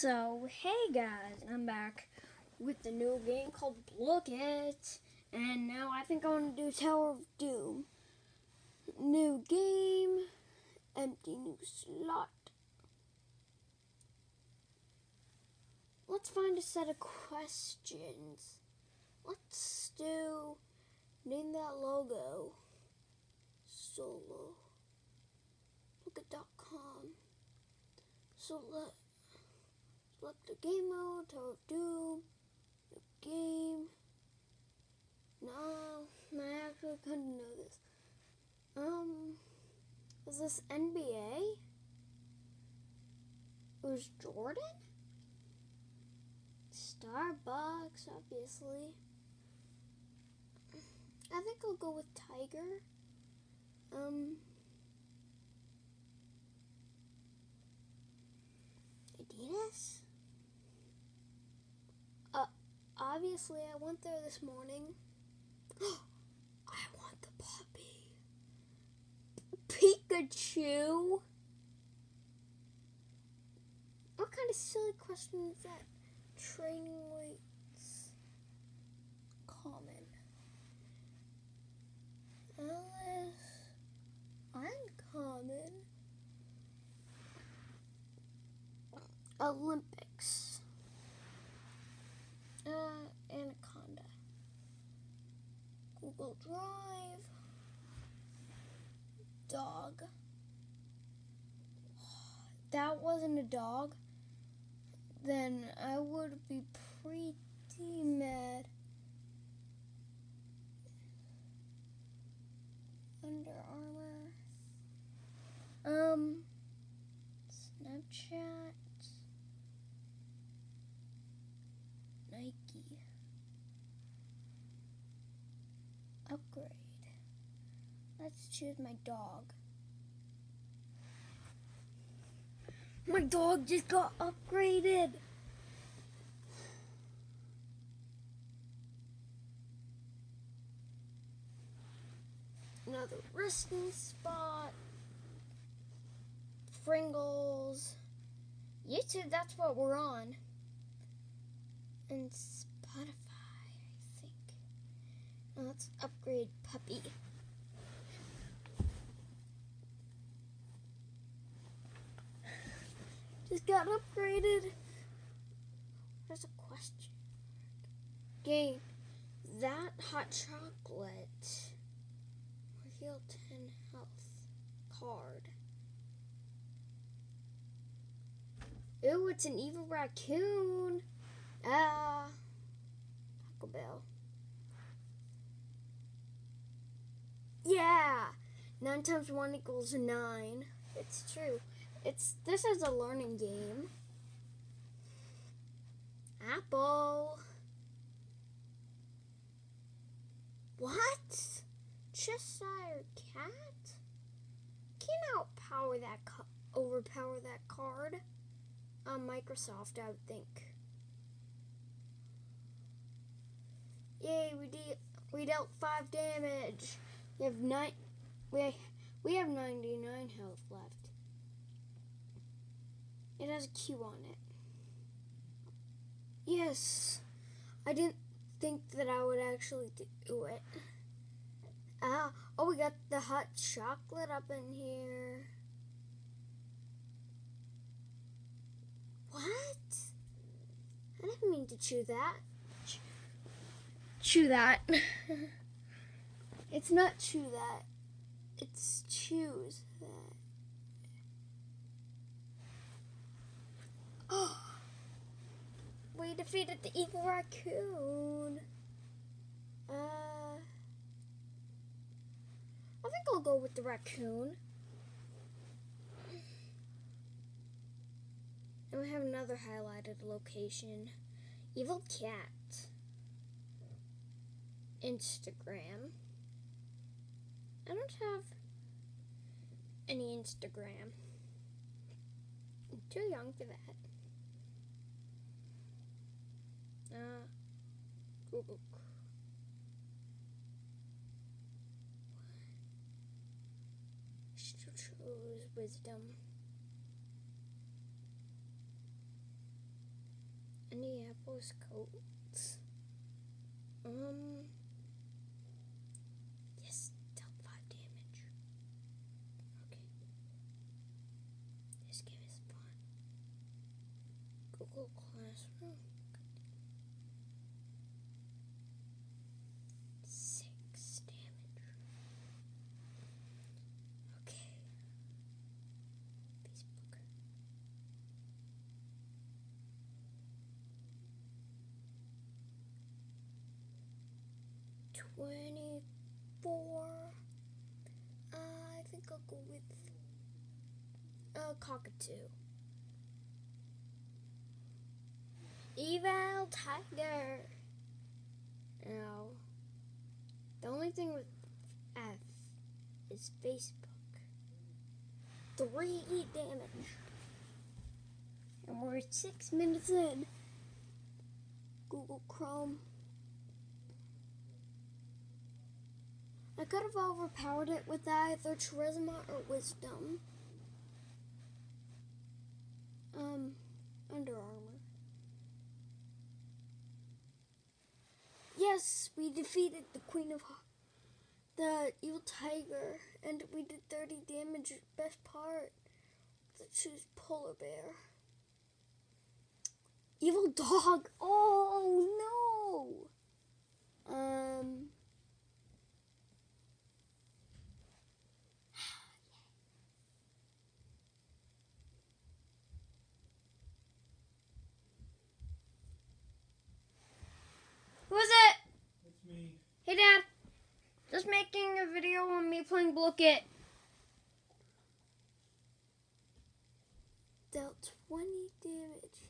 So, hey guys, I'm back with the new game called Blooket, and now I think I want to do Tower of Doom. New game, empty new slot. Let's find a set of questions. Let's do name that logo. Solo. Look at .com. So let select the game mode, Tower of Doom, the game. No, I actually couldn't know this. Um, is this NBA? It was Jordan? Starbucks, obviously. I think I'll go with Tiger. Um, Adidas? Uh, obviously, I went there this morning. I want the puppy. Pikachu? What kind of silly question is that? Training weights. Common. Alice. Uncommon. Olympics. Uh, Anaconda. Google Drive. Dog. That wasn't a dog. Then I would be pretty mad. Under Armour. Um, Upgrade. Let's choose my dog. My dog just got upgraded. Another resting spot. Pringles. YouTube, that's what we're on. And Spotify, let's upgrade puppy. Just got upgraded. There's a question. Game. That hot chocolate. Heal 10 health. Card. Ooh, it's an evil raccoon. Ah. Taco Bell. Yeah. 9 times 1 equals 9. It's true. It's this is a learning game. Apple. What? Cheshire cat? Can't outpower that overpower that card. On Microsoft, I would think. Yay, we de we dealt five damage. We have nine we we have ninety nine health left. It has a Q on it. Yes. I didn't think that I would actually do it. Ah, oh, we got the hot chocolate up in here. What? I didn't mean to chew that. Chew that. it's not chew that. It's choose that. Oh, we defeated the evil raccoon. Uh, I think I'll go with the raccoon. And we have another highlighted location. Evil cat. Instagram. I don't have any Instagram. I'm too young for that. Uh, Google. Chose wisdom. Indianapolis Colts. Um. Yes, dealt five damage. Okay. This game is fun. Google Classroom. Six damage. Okay. Facebook. Twenty-four. Uh, I think I'll go with uh, cockatoo. Eval tiger. Now, the only thing with F is Facebook. Three damage. And we're six minutes in. Google Chrome. I could have overpowered it with either Charisma or Wisdom. Um, Under Armour. Yes, we defeated the Queen of the Evil Tiger, and we did 30 damage. Best part, let's choose Polar Bear. Evil Dog. Oh no. Um. Who is it? It's me. Hey, Dad. Just making a video on me playing Blooket. Dealt 20 damage.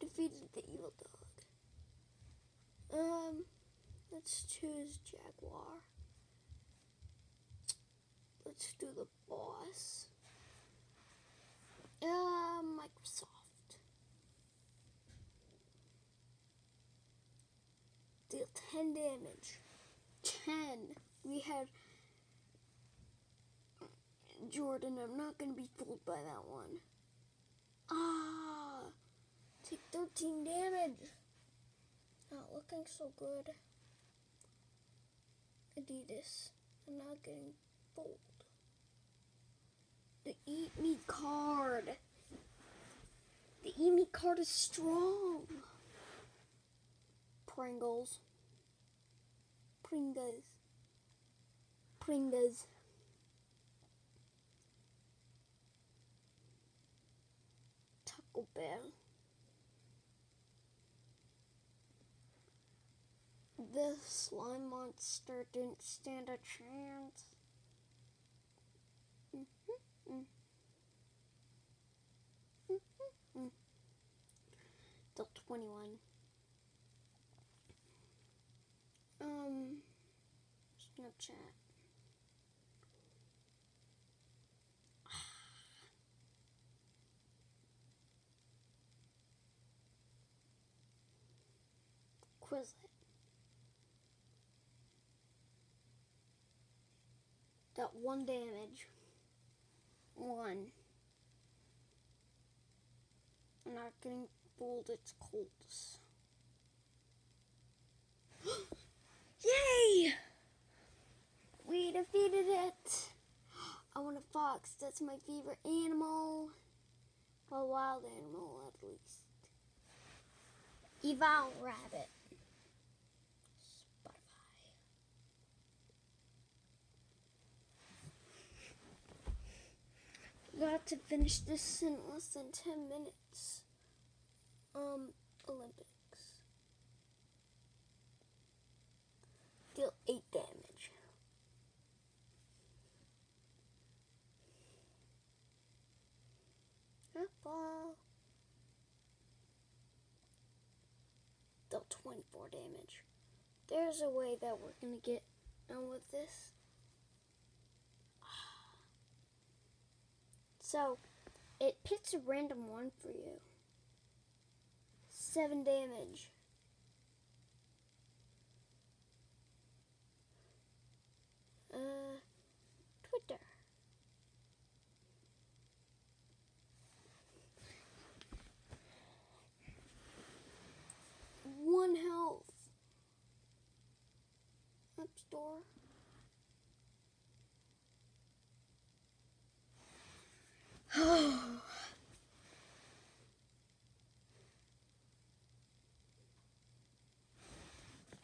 Defeated the evil dog. Um, let's choose Jaguar. Let's do the boss. Uh, Microsoft. Deal 10 damage. 10. We had Jordan. I'm not going to be fooled by that one. Ah, take 13 damage. Not looking so good. Adidas. I'm not getting fooled. The Eat Me card. The Eat Me card is strong. Pringles. Pringles. Pringles. Taco Bell. The slime monster didn't stand a chance. Mm. Mhm, mm. Till 21. Um, Snapchat. Quizlet. Got one damage. One. I'm not getting fooled, it's Colts. Yay! We defeated it! I want a fox, that's my favorite animal. A wild animal, at least. Eval rabbit. Spotify. Got to finish this in less than 10 minutes. Um, Olympics. Deal 8 damage. Ball. Deal 24 damage. There's a way that we're gonna get done with this. So, it picks a random one for you. 7 damage. Uh, Twitter. Store.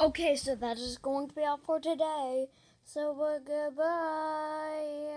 okay, so that is going to be all for today. So uh, goodbye.